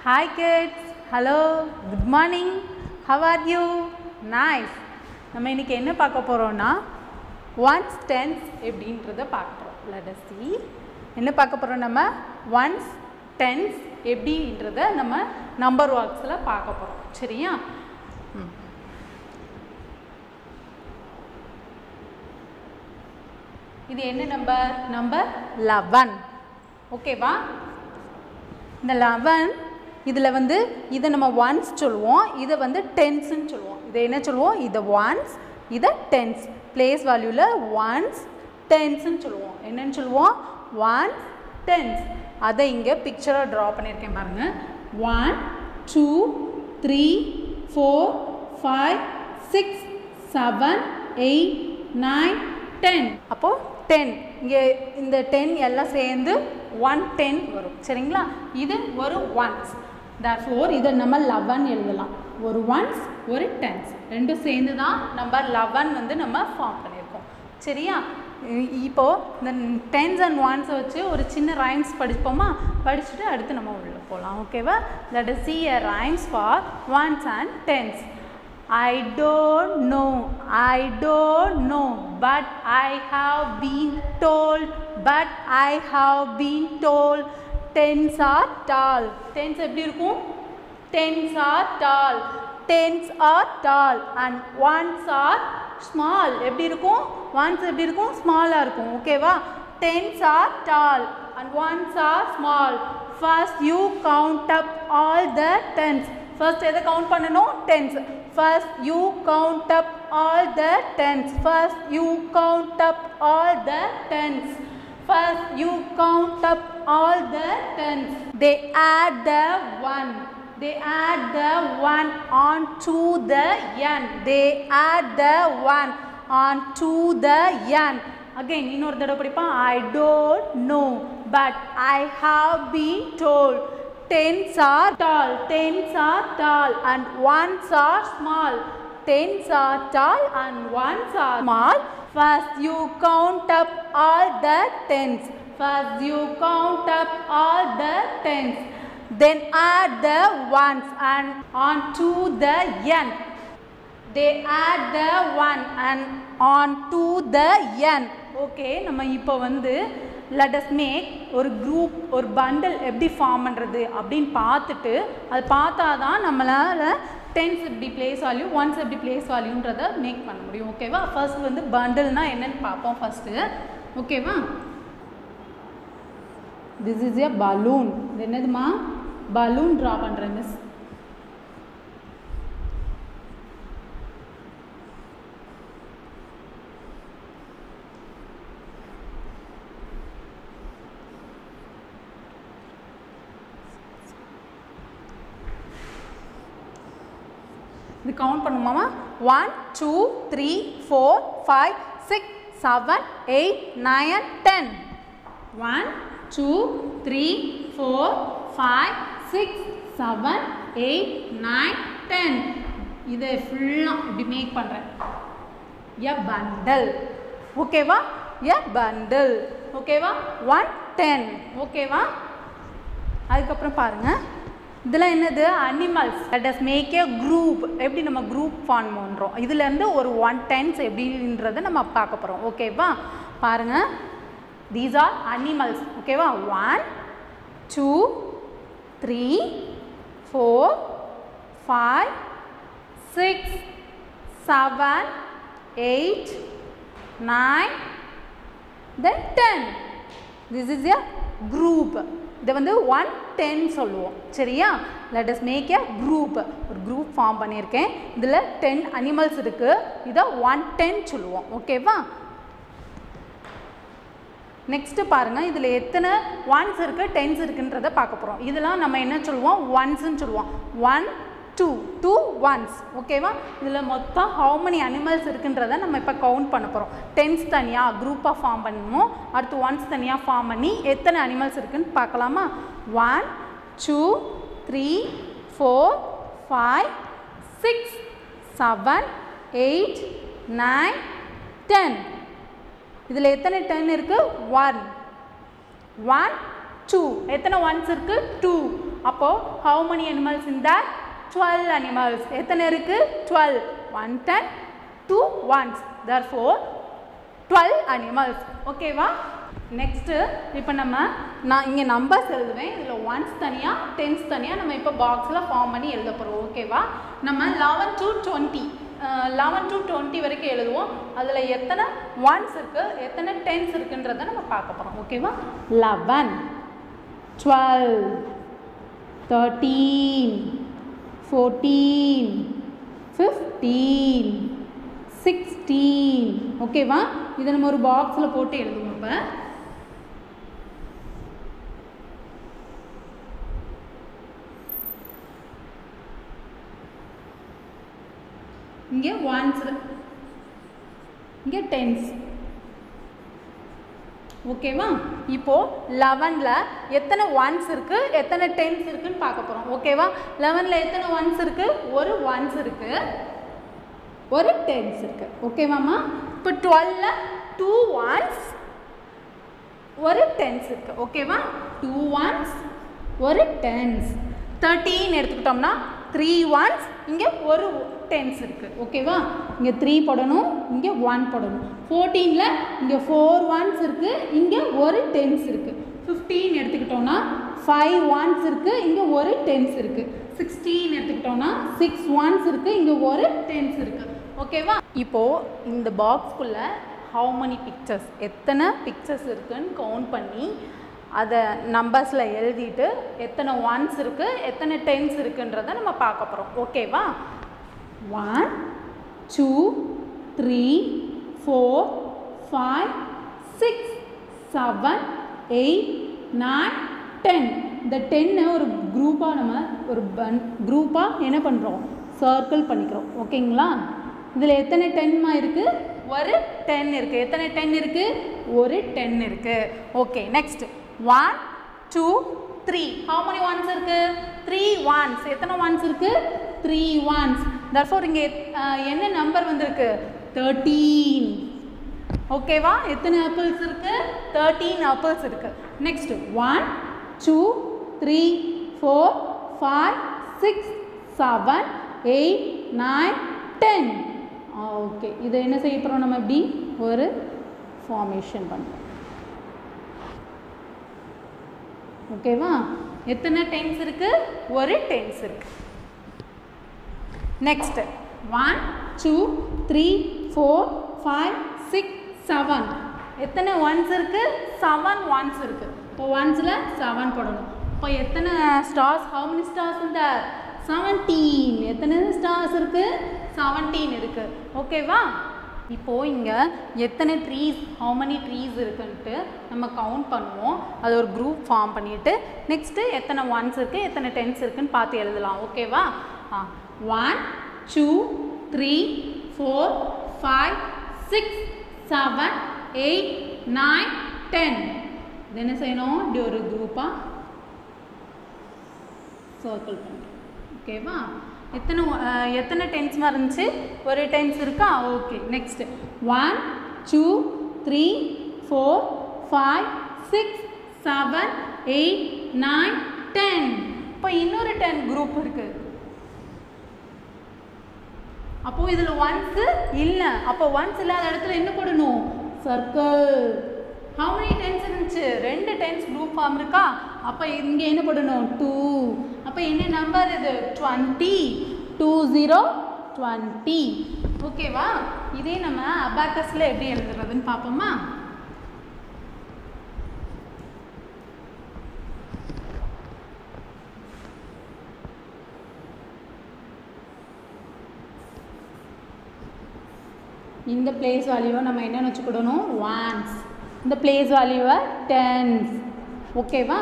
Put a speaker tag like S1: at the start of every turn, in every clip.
S1: Hi kids hello good morning how are you nice நம்ம இன்றைக்கி என்ன பார்க்க போகிறோன்னா ஒன்ஸ் டென்ஸ் எப்படின்றத பார்க்குறோம் லடசி என்ன பார்க்க போகிறோம் நம்ம? ஒன்ஸ் டென்ஸ் எப்படின்றத நம்ம நம்பர் வாக்ஸில் பார்க்க போகிறோம் சரியா? ம். இது என்ன நம்பர் நம்பர் லெவன் ஓகேவா இந்த லெவன் இதில் வந்து இதை நம்ம ஒன்ஸ் சொல்லுவோம் இதை வந்து டென்ஸ்ன்னு சொல்லுவோம் இதை என்ன சொல்லுவோம் இதை ஒன்ஸ் இதை டென்ஸ் பிளேஸ் வேல்யூவில் ஒன்ஸ் டென்ஸ்ன்னு சொல்லுவோம் என்னன்னு சொல்லுவோம் ஒன்ஸ் டென்ஸ் அதை இங்கே பிக்சராக ட்ரா பண்ணியிருக்கேன் பாருங்கள் one two three four five six seven eight nine ten அப்போது டென் இங்கே இந்த டென் எல்லாம் சேர்ந்து ஒன் டென் வரும். சரிங்களா? இது ஒரு ஒன்ஸ் ஃபோர் இதை நம்ம லெவன் எழுதலாம். ஒரு ஒன்ஸ் ஒரு டென்ஸ் ரெண்டும் சேர்ந்து தான் நம்ம லெவன் வந்து நம்ம ஃபார்ம் பண்ணியிருக்கோம். சரியா? இப்போது இந்த டென்ஸ் அண்ட் ஒன்ஸை வச்சு ஒரு சின்ன ரைம்ஸ் படிப்போமா? படிச்சுட்டு அடுத்து நம்ம உள்ளே போகலாம் ஓகேவா let see a rhymes for ones and tens I don't know I don't know but I have been told but I have been told tens are tall. Tens எப்படி இருக்கும்? Tens are tall. Tens are tall and ones are small. எப்படி இருக்கும்? Ones எப்படி இருக்கும்? ஸ்மாலாக இருக்கும் ஓகேவா Tens are tall and ones are small. First you count up all the tens. First எதை கவுண்ட் பண்ணணும் tens first you count up all the tens first you count up all the tens first you count up all the tense they add the one they add the one on to the n they add the one on to the n again இன்னொரு தடவை படிப்பான் i don't know but i have been told tens are tall tens are tall and ones are small Tens are tall and ones are small first you count up all the tens first you count up all the tens then add the ones and on to the n they add the one and on to the n okay நம்ம இப்போ வந்து let's make ஒரு group ஒரு bundle எப்படி form பண்ணுறது அப்படின்னு பார்த்துட்டு அது பார்த்தா தான் நம்மளால் டென்ஸ் எப்படி பிளேஸ் வேல்யூ ஒன்ஸ் எப்படி பிளேஸ் வேல்யூன்றதை மேக் பண்ண முடியும் ஓகேவா ஃபர்ஸ்ட் வந்து பண்டில்னால் என்னென்னு பார்ப்போம் ஃபஸ்ட்டு ஓகேவா திஸ் இஸ் எ பலூன் இது என்னதுமா பலூன் ட்ரா பண்ணுறேன் மிஸ் இது count பண்ணுமாமா one two three four five six seven eight nine ten one two three four five six seven eight nine ten இதை ஃபுல்லாக இப்படி மேக் பண்ணுறேன் எ பண்டல் ஓகேவா a bundle ஓகேவா ஒன் டென் ஓகேவா அதுக்கப்புறம் பாருங்கள் இதெல்லாம் என்னது? Animals let us make a group எப்படி நம்ம குரூப் ஃபார்ம் பண்ணுறோம் இதுலேருந்து ஒரு ஒன் டென்ஸ் எப்படின்றத நம்ம பார்க்க போகிறோம் ஓகேவா பாருங்கள் தீஸ் ஆர் அனிமல்ஸ் ஓகேவா one two three four five six seven eight nine then ten this is a group இதை வந்து ஒன் டென் சொல்லுவோம். சரியா? Let us make a group ஒரு குரூப் ஃபார்ம் பண்ணியிருக்கேன். இதில் டென் அனிமல்ஸ் இருக்குது இதை ஒன் டென் சொல்லுவோம். ஓகேவா நெக்ஸ்ட்டு பாருங்கள் இதில் எத்தனை ஒன்ஸ் இருக்குது டென்ஸ் இருக்குன்றதை பார்க்க போகிறோம் இதெல்லாம் நம்ம என்ன சொல்லுவோம்? ஒன்ஸ்ன்னு சொல்லுவோம். ஒன் டூ டூ ஒன்ஸ் ஓகேவா இதில் மொத்தம் ஹவு மெனி அனிமல்ஸ் இருக்குன்றத நம்ம இப்போ கவுண்ட் பண்ண போகிறோம் டென்ஸ் தனியாக குரூப்பாக ஃபார்ம் பண்ணணுமோ அடுத்து ஒன்ஸ் தனியாக ஃபார்ம் பண்ணி எத்தனை அனிமல்ஸ் இருக்குன்னு பார்க்கலாமா? One two three four five six seven eight nine ten இதில் எத்தனை டென் இருக்குது ஒன் ஒன் டூ எத்தனை ஒன்ஸ் இருக்குது டூ அப்போது how many animals in twelve animals எத்தனை இருக்குது twelve one ten two ones தர் ஃபோர் டுவெல் அனிமல்ஸ் ஓகேவா நெக்ஸ்ட்டு இப்போ நம்ம நான் இங்கே நம்பர்ஸ் எழுதுவேன். இதில் ஒன்ஸ் தனியாக டென்ஸ் தனியாக நம்ம இப்போ பாக்ஸில் ஃபார்ம் பண்ணி எழுத போகிறோம் ஓகேவா நம்ம eleven to twenty eleven to twenty வரைக்கும் எழுதுவோம். அதில் எத்தனை ஒன்ஸ் இருக்குது எத்தனை டென்ஸ் இருக்குன்றதை நம்ம பார்க்க போகிறோம் ஓகேவா eleven twelve thirteen fourteen fifteen sixteen ஓகேவா இதை நம்ம ஒரு பாக்ஸில் போட்டு எழுதுவோம் இப்போ. இங்கே ஒன்ஸ் இங்கே டென்ஸ் ஓகேவா இப்போது லெவனில் எத்தனை ஒன்ஸ் இருக்குது எத்தனை டென்ஸ் இருக்குதுன்னு பார்க்க போகிறோம் ஓகேவா லெவனில் எத்தனை ஒன்ஸ் இருக்குது ஒரு ஒன்ஸ் இருக்குது ஒரு டென்ஸ் இருக்குது ஓகேவாம்மா இப்போ டுவெல்ல டூ ஒன்ஸ் ஒரு டென்ஸ் இருக்குது ஓகேவா டூ ஒன்ஸ் ஒரு டென்ஸ் தேர்ட்டின்னு எடுத்துக்கிட்டோம்னா த்ரீ ஒன்ஸ் இங்கே ஒரு டென்ஸ் இருக்குது ஓகேவா இங்கே த்ரீ போடணும் இங்கே ஒன் போடணும். ஃபோர்டீனில் இங்கே ஃபோர் ஒன்ஸ் இருக்குது இங்கே ஒரு டென்ஸ் இருக்குது ஃபிஃப்டீன் எடுத்துக்கிட்டோன்னா ஃபைவ் ஒன்ஸ் இருக்குது இங்கே ஒரு டென்ஸ் இருக்குது சிக்ஸ்டீன் எடுத்துக்கிட்டோன்னா சிக்ஸ் ஒன்ஸ் இருக்குது இங்கே ஒரு டென்ஸ் இருக்குது ஓகேவா இப்போது இந்த பாக்ஸ்க்குள்ளே ஹவு மெனி பிக்சர்ஸ் எத்தனை பிக்சர்ஸ் இருக்குன்னு கவுண்ட் பண்ணி அதை நம்பர்ஸில் எழுதிட்டு எத்தனை ஒன்ஸ் இருக்குது எத்தனை டென்ஸ் இருக்குன்றதை நம்ம பார்க்க போகிறோம் ஓகேவா one two three four five six seven eight nine ten இந்த டென்னை ஒரு குரூப்பாக நம்ம ஒரு பன் குரூப்பாக என்ன பண்ணுறோம் சர்க்கிள் பண்ணிக்கிறோம். ஓகேங்களா இதில் எத்தனை டென்மா இருக்குது ஒரு டென் இருக்குது எத்தனை டென் இருக்குது ஒரு டென் இருக்குது okay next one two three how many ones இருக்குது த்ரீ ஒன்ஸ் எத்தனை ஒன்ஸ் இருக்குது த்ரீ ஒன்ஸ் தர்ஃபோர் இங்கே என்ன நம்பர் வந்திருக்கு? தேர்ட்டீன் ஓகேவா எத்தனை ஆப்பிள்ஸ் இருக்கு? தேர்ட்டீன் ஆப்பிள்ஸ் இருக்கு. Next one two three four five six seven eight nine ten okay இதை என்ன செய்ய போகிறோம் நம்ம இப்படி? ஒரு ஃபார்மேஷன் பண்ணுறோம் ஓகேவா எத்தனை டென்ஸ் இருக்கு? ஒரு டென்ஸ் இருக்கு. Next one two three four five six seven எத்தனை ஒன்ஸ் இருக்குது செவன் ஒன்ஸ் இருக்குது இப்போ ஒன்ஸில் செவன் போடணும். இப்போ எத்தனை ஸ்டார்ஸ் ஹவு மெனி ஸ்டார்ஸ் இந்த செவன்டீன் எத்தனை ஸ்டார்ஸ் இருக்குது செவன்டீன் இருக்குது ஓகேவா இப்போது இங்கே எத்தனை ட்ரீஸ் ஹவு மெனி ட்ரீஸ் இருக்குன்ட்டு நம்ம கவுண்ட் பண்ணுவோம். அது ஒரு குரூப் ஃபார்ம் பண்ணிவிட்டு நெக்ஸ்ட்டு எத்தனை ஒன்ஸ் இருக்குது எத்தனை டென்ஸ் இருக்குன்னு பார்த்து எழுதலாம். ஓகேவா ஆ one two three four five six seven eight nine ten இது என்ன செய்யணும்? இப்படி ஒரு குரூப்பாக சர்க்கிள் பண்ணுறோம் ஓகேவா எத்தனை எத்தனை டென்ஸ்மா இருந்துச்சு? ஒரு டென்ஸ் இருக்கா? Okay next one two three four five six seven eight nine ten இப்போ இன்னொரு டென் குரூப் இருக்குது அப்போ இதில் ஒன்ஸு இல்லை. அப்போ ஒன்ஸ் இல்லாத இடத்துல என்ன போடணும்? சர்க்கிள் ஹவு மெனி டென்ஸ் இருந்துச்சு? ரெண்டு டென்ஸ் குரூப் ஃபார்ம் இருக்கா? அப்போ இங்கே என்ன போடணும்? டூ அப்போ என்ன நம்பர் இது? டுவெண்ட்டி டூ ஜீரோ டுவெண்ட்டி ஓகேவா இதே நம்ம அபாக்கஸில் எப்படி எழுதுறதுன்னு பார்ப்போமா? இந்த பிளேஸ் வேல்யூவை நம்ம என்னென்னு வச்சுக்கிடணும்? ஒன்ஸ் இந்த பிளேஸ் வேல்யூவை டென்ஸ் ஓகேவா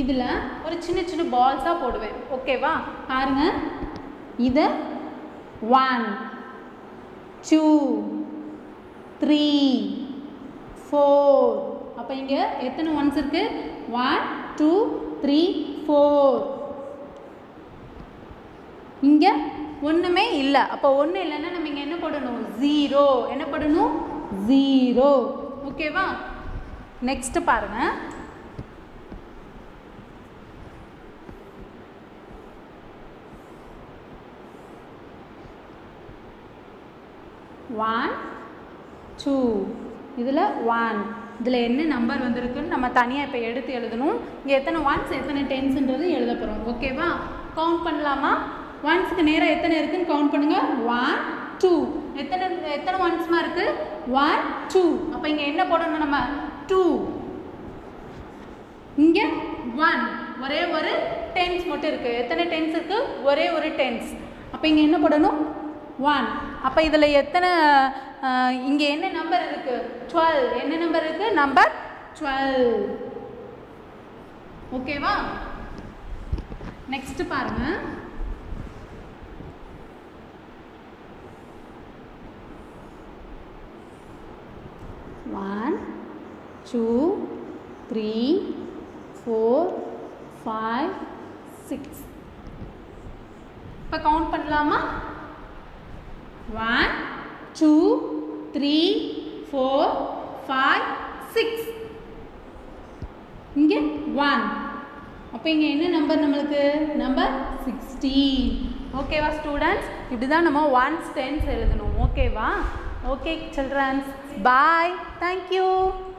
S1: இதில் ஒரு சின்ன சின்ன பால்ஸாக போடுவேன். ஓகேவா பாருங்க. இதை ஒன் டூ த்ரீ ஃபோர் அப்போ இங்கே எத்தனை ஒன்ஸ் இருக்குது ஒன் டூ த்ரீ ஃபோர் இங்கே ஒன்றுமே இல்லை. அப்போ ஒன்று இல்லைன்னா நம்ம இங்கே என்ன போடணும்? ஜீரோ என்ன போடணும்? ஜீரோ ஓகேவா நெக்ஸ்ட்டு பாருங்க. ஒன் டூ இதில் ஒன் இதில் என்ன நம்பர் வந்திருக்குன்னு நம்ம தனியாக இப்போ எடுத்து எழுதணும். இங்கே எத்தனை ஒன்ஸ் எத்தனை டென்ஸுன்றது எழுத போகிறோம் ஓகேவா கவுண்ட் பண்ணலாமா? ஒன்ஸுக்கு நேராக எத்தனை இருக்குன்னு கவுண்ட் பண்ணுங்கள் ஒன் டூ எத்தனை எத்தனை ஒன்ஸ்மா இருக்குது ஒன் டூ அப்போ இங்கே என்ன போடணும் நம்ம டூ இங்கே ஒன் ஒரே ஒரு டென்ஸ் மட்டும் இருக்குது எத்தனை டென்ஸ் இருக்குது ஒரே ஒரு டென்ஸ் அப்போ இங்கே என்ன போடணும்? ஒன் அப்போ இதில் எத்தனை இங்கே என்ன நம்பர் இருக்குது டுவெல் என்ன நம்பர் இருக்குது நம்பர் டுவெல் ஓகேவா நெக்ஸ்ட்டு பாருங்கள் one two three four five six இப்போ கவுண்ட் பண்ணலாமா? One two three four five six இங்கே ஒன் அப்போ இங்கே என்ன நம்பர் நம்மளுக்கு? நம்பர் சிக்ஸ்டீன் ஓகேவா ஸ்டூடெண்ட்ஸ் இப்படி தான் நம்ம ஒன்ஸ் டென்ஸ் எழுதணும். ஓகேவா Okay, children. Bye. Thank you.